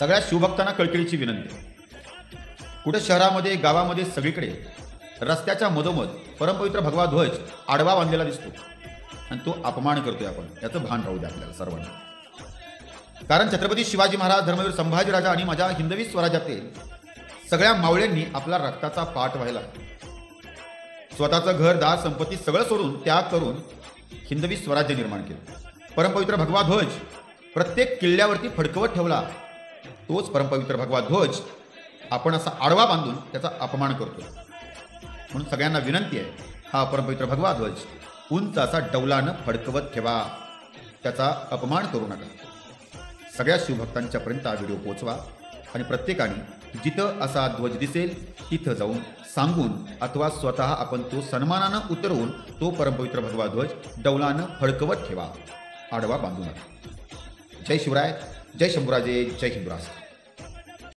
सगळ्या शिवभक्तांना कळकळीची विनंती. कुठे शहरामध्ये गावामध्ये सगळीकडे रस्त्याच्या मधोमध परमपवित्र भगवा ध्वज आडवा बांधलेला दिसतो. आणि तो अपमान करतोय आपण. याचं भान राहू द्या आपल्याला सर्वांना. कारण छत्रपती शिवाजी महाराज धर्मवीर संभाजीराजा आणि माझ्या हिंदवी स्वराज्यातील सगळ्या मावळ्यांनी आपला रक्ताचा पाठ व्हायला स्वतःचं घर दार संपत्ती सगळं सोडून त्याग करून हिंदवी स्वराज्य निर्माण केलं. परमपवित्र भगवा ध्वज प्रत्येक किल्ल्यावरती फडकवत ठेवला. तोच परमपवित्र भगवा ध्वज आपण असा आडवा बांधून त्याचा अपमान करतो म्हणून सगळ्यांना विनंती आहे हा परमपवित्र भगवा ध्वज उंच असा डौलानं फडकवत ठेवा. त्याचा अपमान करू नका. सगळ्या शिवभक्तांच्यापर्यंत हा व्हिडिओ पोचवा आणि प्रत्येकाने जिथं असा ध्वज दिसेल तिथं जाऊन सांगून अथवा स्वतः आपण तो सन्मानानं उतरवून तो परमपवित्र भगवा ध्वज डौलानं फडकवत ठेवा. आडवा बांधू नका. जय शिवराय. जय शंभूराजे जय हिंदुराज